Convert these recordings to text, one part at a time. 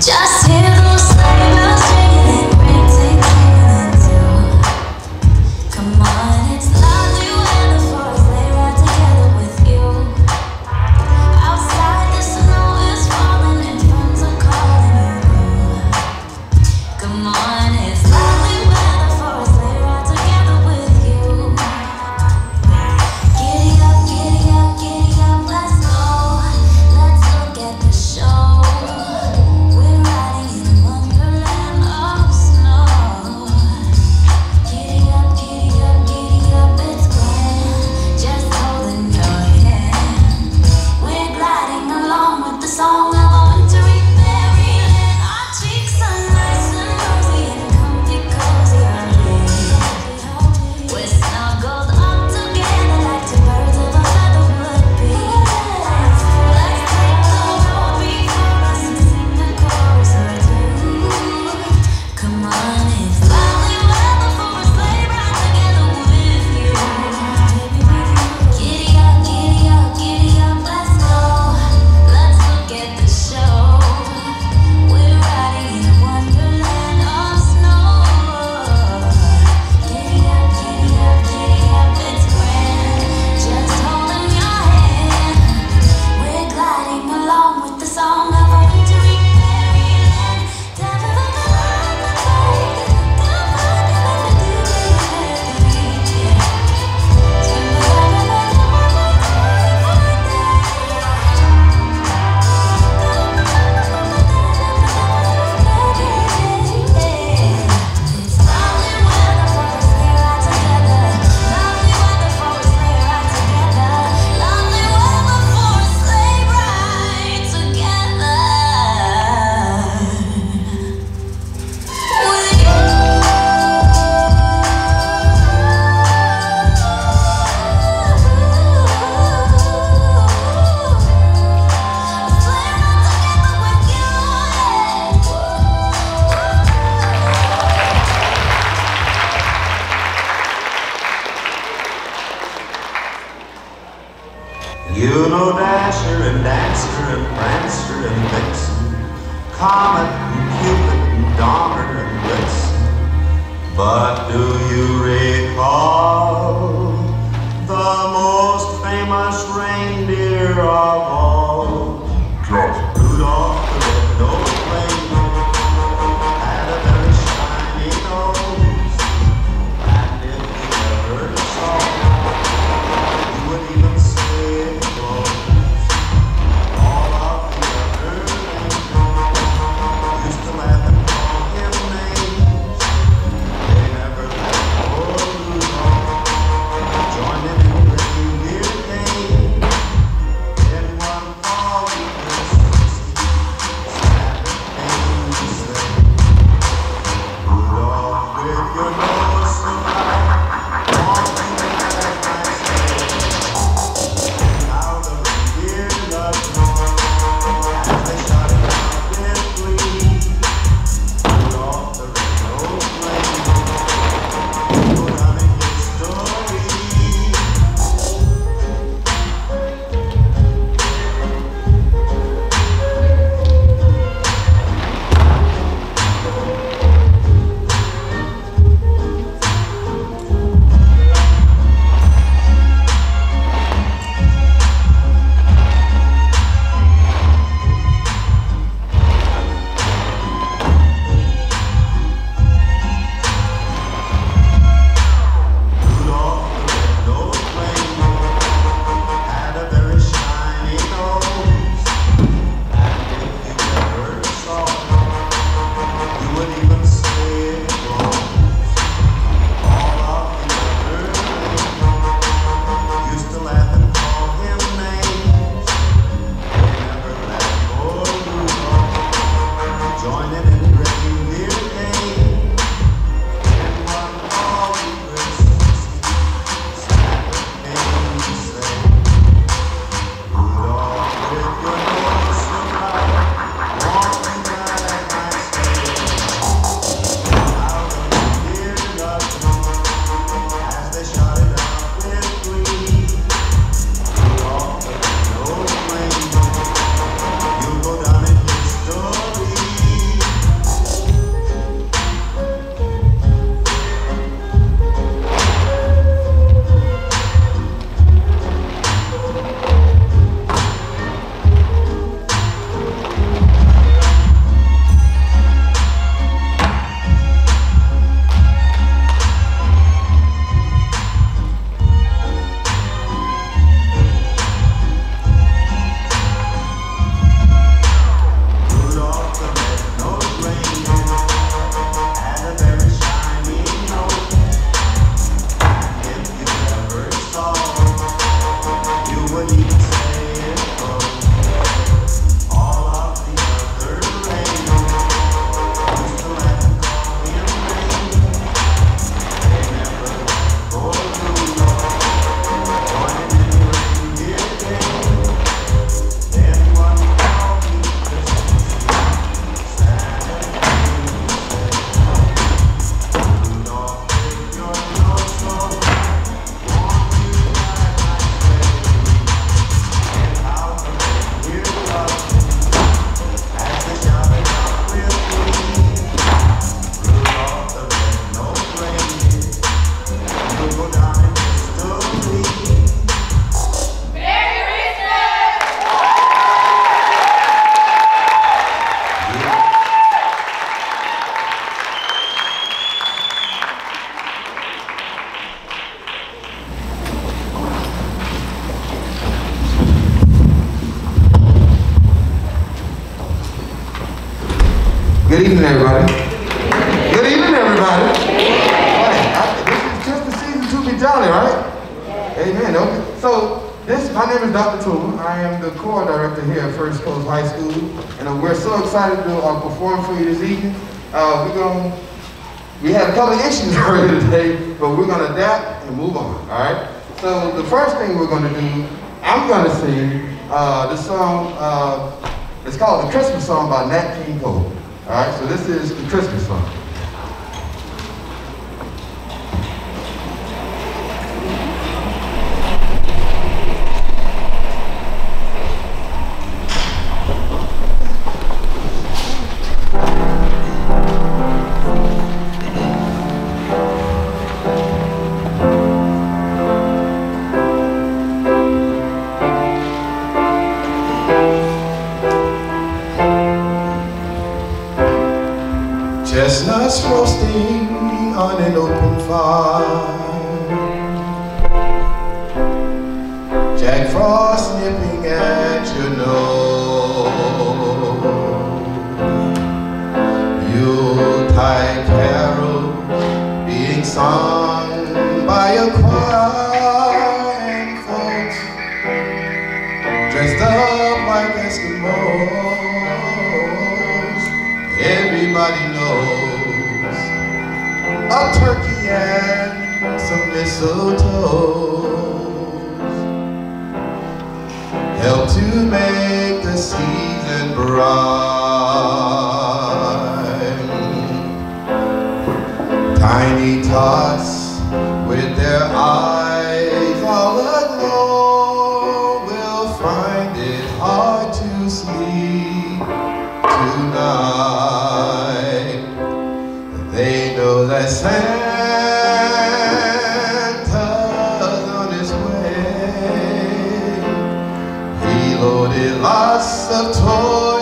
Just hear many lies have.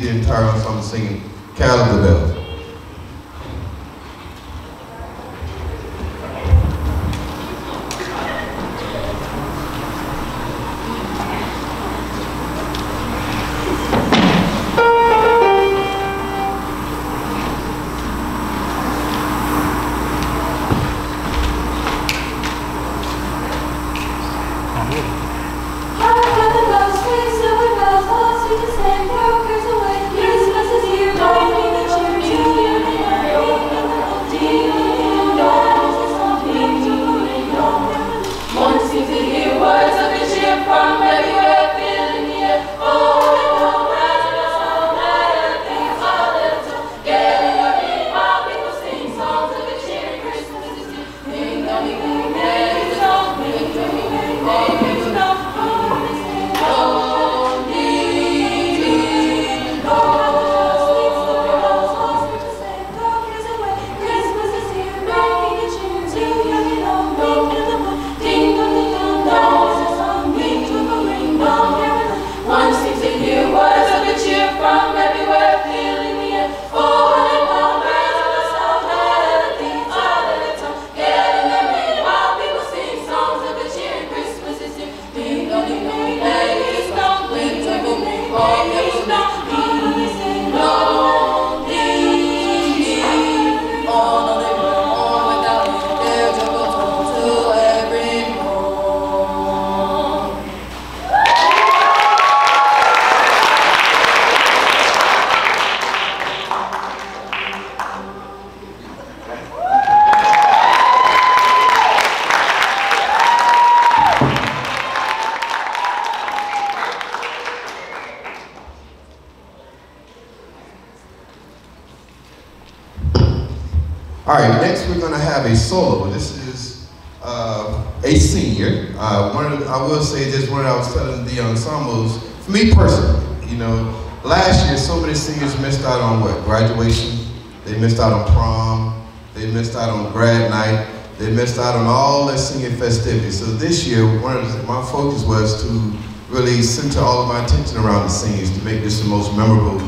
the entire ensemble singing Calendar Bells. Solo. This is uh, a senior. Uh, one of the, I will say this, one I was telling the ensembles, for me personally, you know, last year so many seniors missed out on what? Graduation. They missed out on prom. They missed out on grad night. They missed out on all their senior festivities. So this year, one of the, my focus was to really center all of my attention around the seniors to make this the most memorable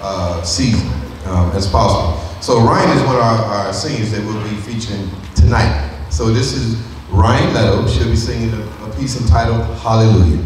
uh, season um, as possible. So Ryan is one of our, our singers that we'll be featuring tonight. So this is Ryan Leto. She'll be singing a, a piece entitled Hallelujah.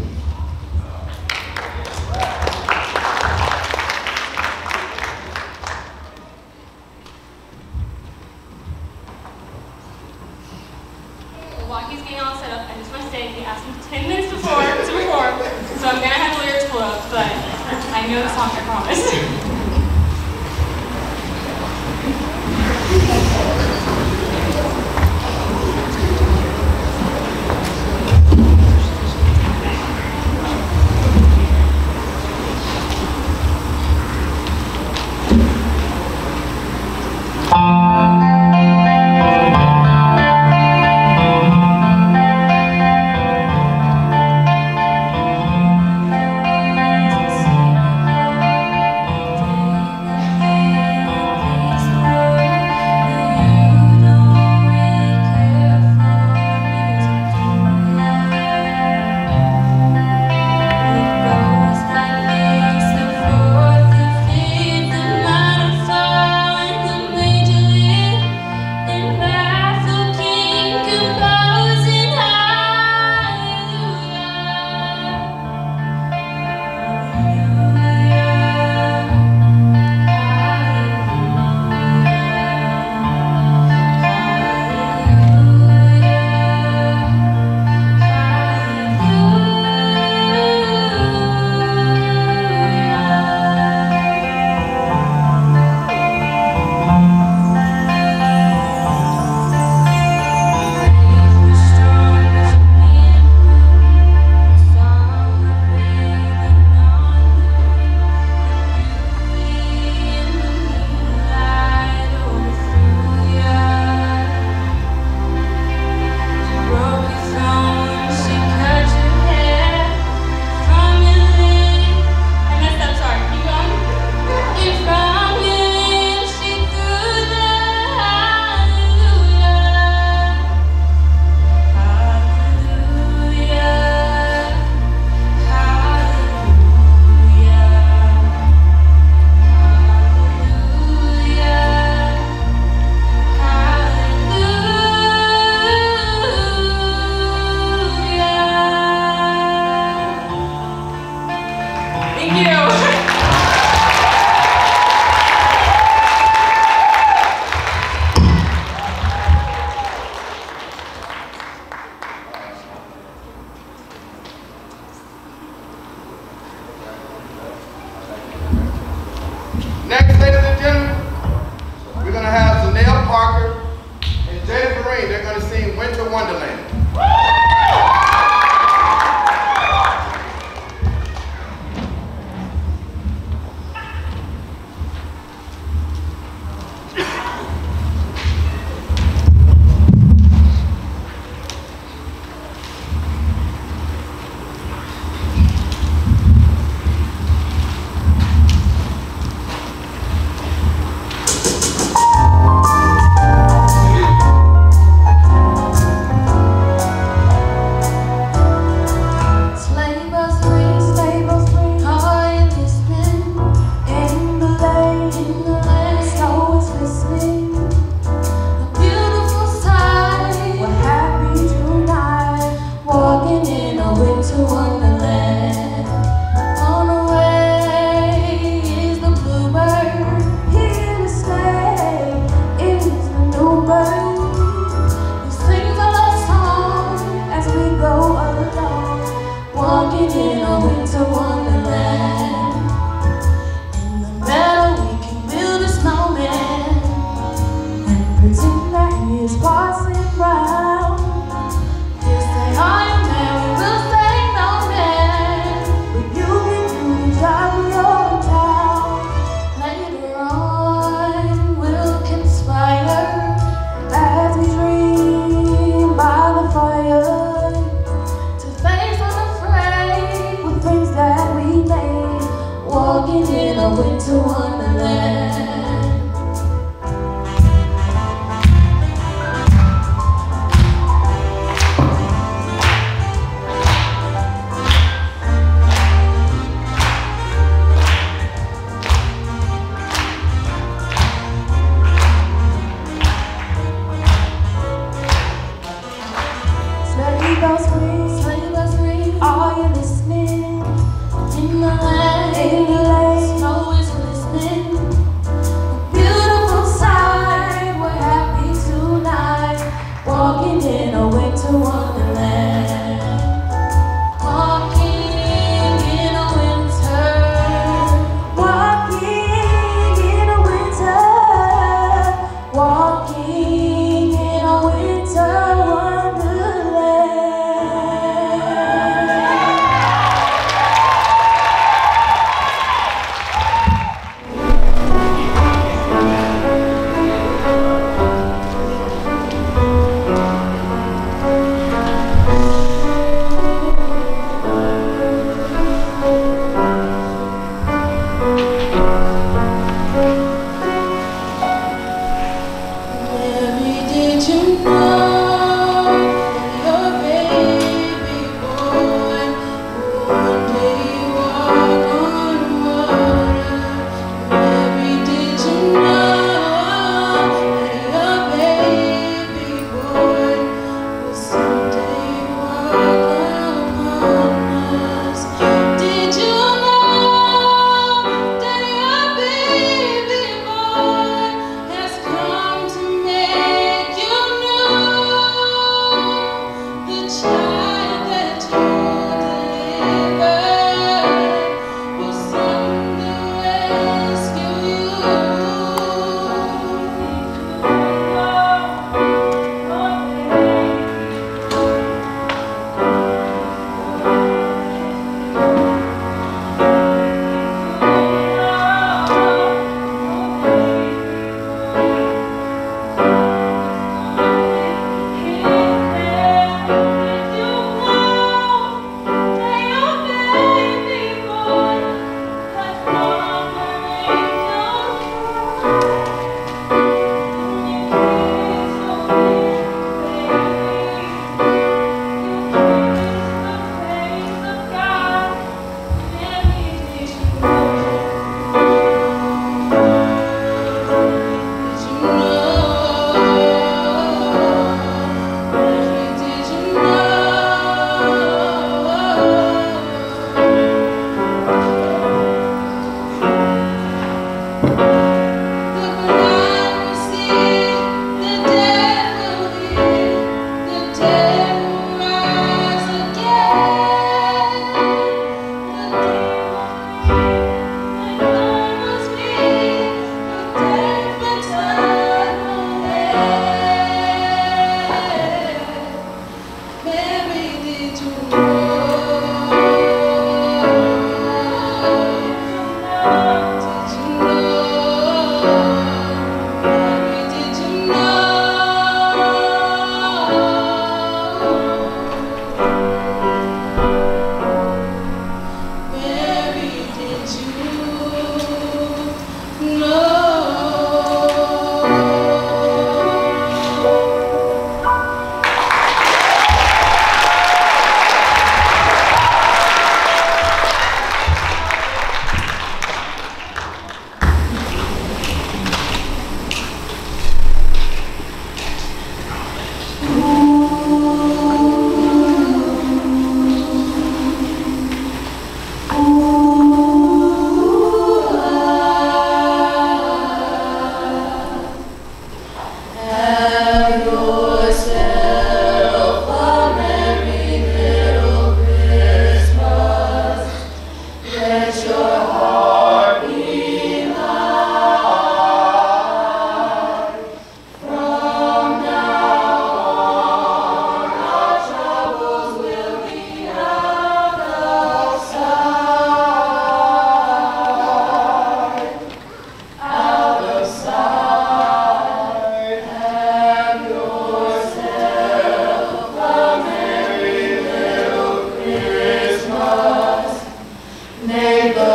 Grazie.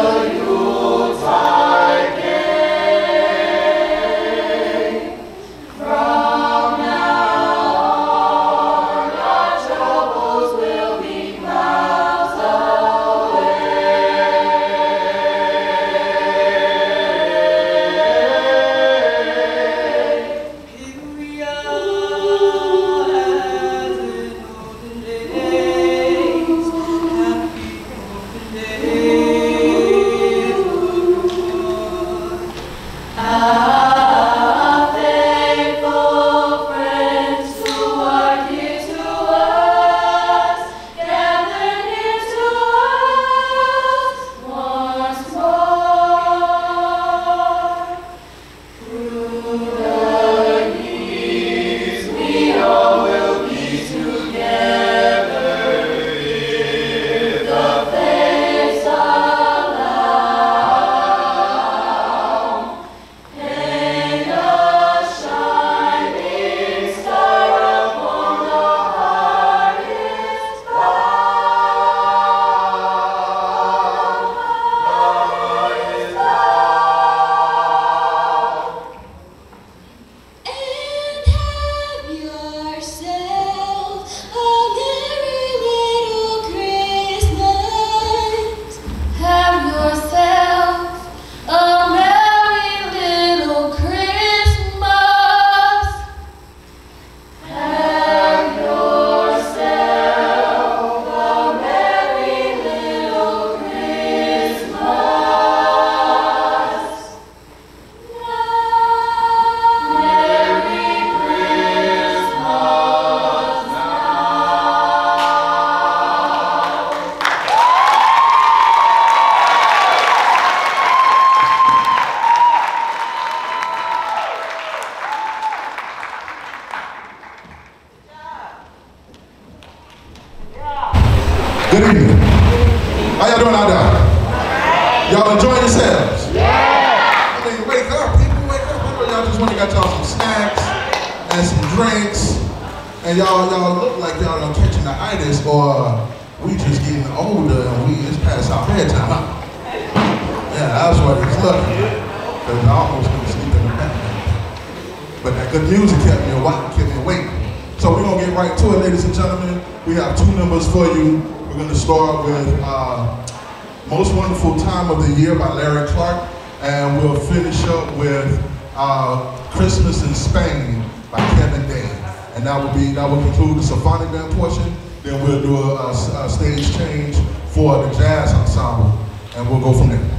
We'll go from there.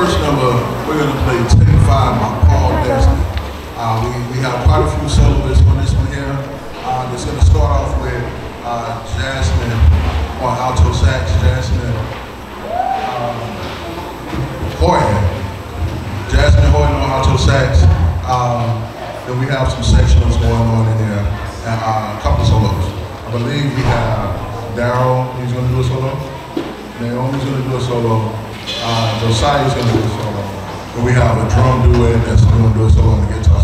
first number, we're going to play Take Five by Paul Desmond. Uh, we, we have quite a few solos on this one here. Uh, it's going to start off with uh, Jasmine on alto sax, Jasmine um, Jasmine Hoyton on alto sax. Um, then we have some sectionals going on in there and uh, a couple solos. I believe we have Daryl, he's going to do a solo. Naomi's going to do a solo. Uh, Josiah's going to do a solo. And we have a drum duet that's going to do a solo and a guitar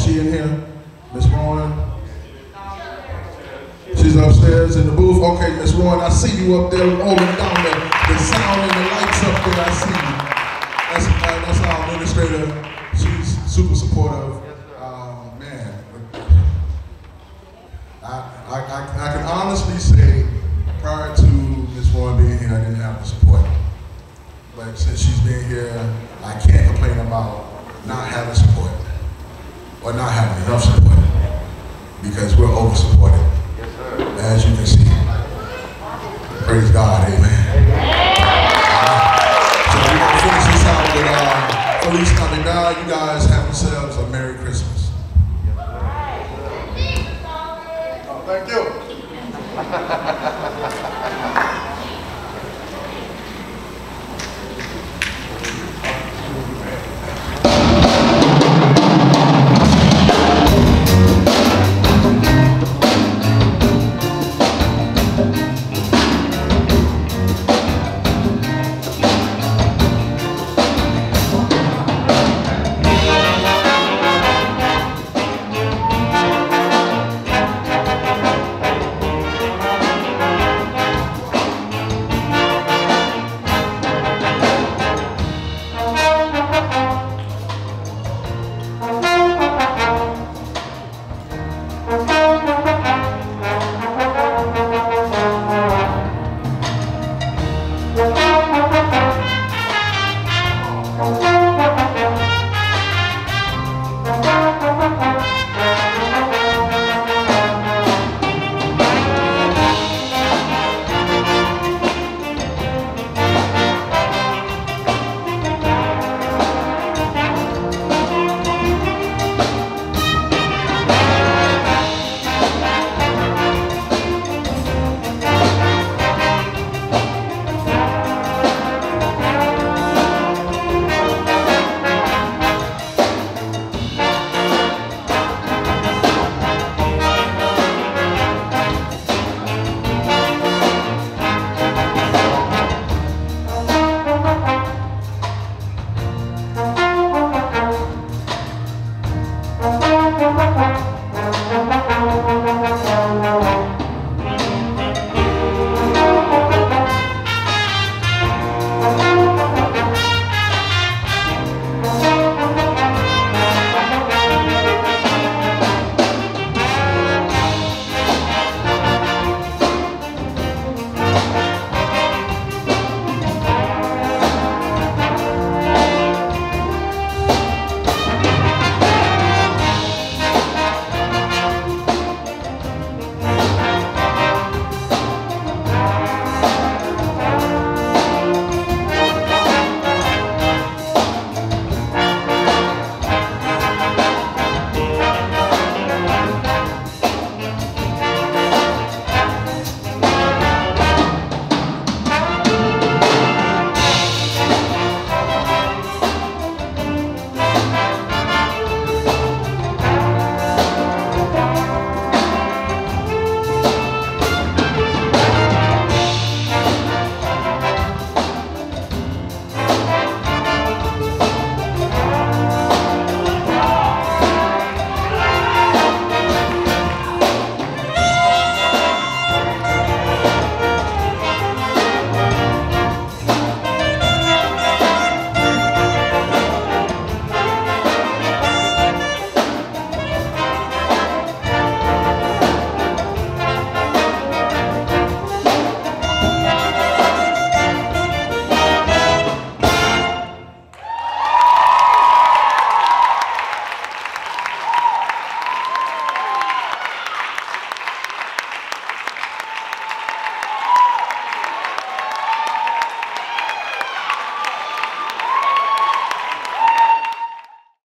she in here? Miss Warren? She's upstairs in the booth. Okay, Miss Warren, I see you up there holding down the, the sound and the lights up there. I see you. That's, uh, that's our administrator. She's super supportive. Um, man, I, I, I, I can honestly say, prior to Miss Warren being here, I didn't have the support. But since she's been here, I can't complain about not having support or not having enough support because we're over supported. Yes, sir. As you can see. Praise God, amen. So we're gonna finish this out with uh, Feliz Navidad. You guys have yourselves a Merry Christmas. Oh, thank you.